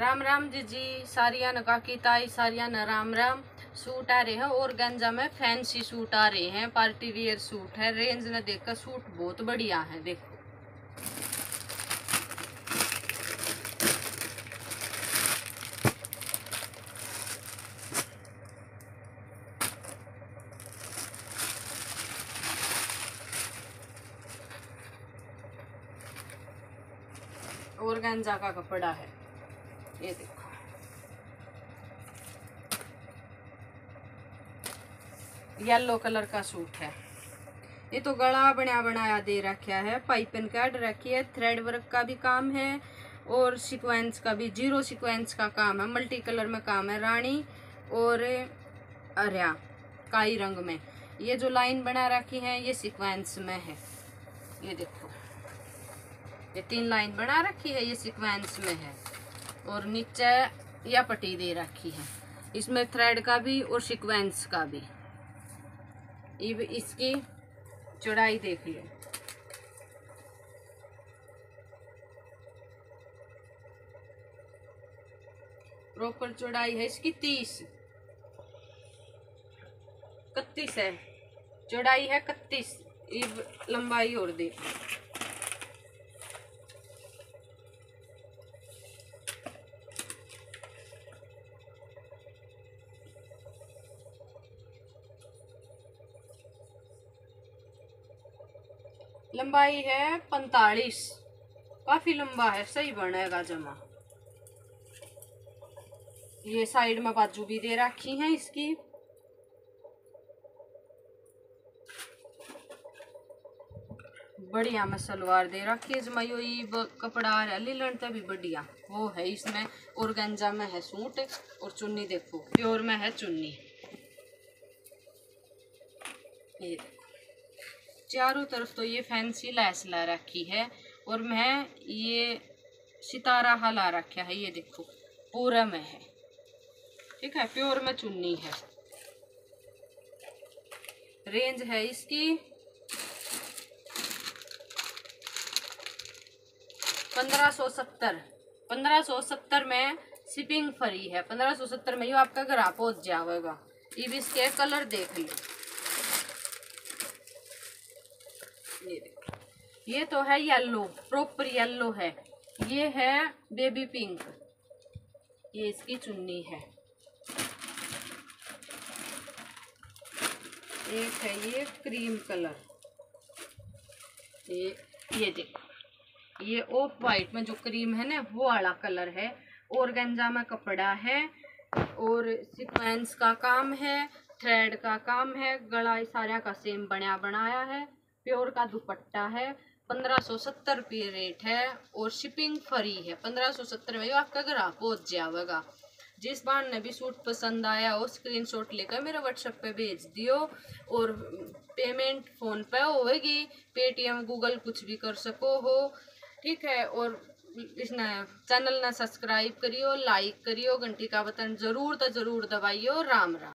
राम राम जी जी, सारिया न काकी ताई, सारिया न राम राम। सूट आ रहे हैं और गंजा में फैंसी सूट आ रहे हैं। पार्टी वियर सूट है। रेंज ने देखकर सूट बहुत बढ़िया है, देखो। और गंजा का कपड़ा है। ये देखो। येलो कलर का सूट है। ये तो गला बना बनाया दे रखा है पाइपन काट रखी है थ्रेड वर्क का भी काम है और सीक्वेंस का भी ज़ीरो सीक्वेंस का काम है मल्टी कलर में काम है रानी और अरिया काई रंग में। ये जो लाइन बना रखी है, ये सीक्वेंस में है। ये देखो। ये तीन लाइन बना रखी है, ये सीक्वेंस में है। और नीचे या पट्टी दे रखी है। इसमें थ्रेड का भी और सिक्वेंस का भी। इब, इसकी चौड़ाई देख लो। प्रॉपर चौड़ाई है इसकी तीस। इकतीस है। चौड़ाई है इकतीस। इब, लंबाई और देख लंबाई है पैंतालीस। काफ़ी लंबा है, सही बनेगा जमा ये साइड में बाजू भी दे रखी है इसकी। बढ़िया में सलवार दे रखी है जमा, यो कपड़ा है, लीलन तो भी बढ़िया। वो है इसमें, और गंजा में है सूट, और चुन्नी देखो, प्योर में है चुन्नी। ये चारों तरफ़ तो ये फैंसी लैस ला रखी है और मैं ये सितारा हला रखा है, ये देखो, पूरा में है। ठीक है, प्योर में चुन्नी है। रेंज है इसकी पंद्रह सौ सत्तर। पंद्रह सौ सत्तर में शिपिंग फ्री है। पंद्रह सौ सत्तर में ये आपका घर पहुँच जाएगा। ये भी इसके कलर देख लो। ये देखो ये तो है येलो प्रॉपर येलो है। ये है बेबी पिंक ये इसकी चुन्नी है। एक है ये क्रीम कलर ये ये देखो। ये ऑफ़ वाइट में जो क्रीम है ना, वो वाला कलर है। और गंजा में कपड़ा है और सिक्वेंस का काम है थ्रेड का काम है, गला सारा का सेम बनाया बनाया है। प्योर का दुपट्टा है, पंद्रह सौ सत्तर रुपये रेट है और शिपिंग फ्री है। पंद्रह सौ सत्तर में आपका घर पहुँच जाएगा। जिस बार ने भी सूट पसंद आया हो स्क्रीनशॉट लेकर मेरे व्हाट्सएप पे भेज दियो और पेमेंट फ़ोन पे होगी पेटीएम गूगल कुछ भी कर सको हो। ठीक है, और इसने चैनल ने सब्सक्राइब करियो लाइक करियो, घंटी का बटन ज़रूर तो ज़रूर दबाइयो। राम राम।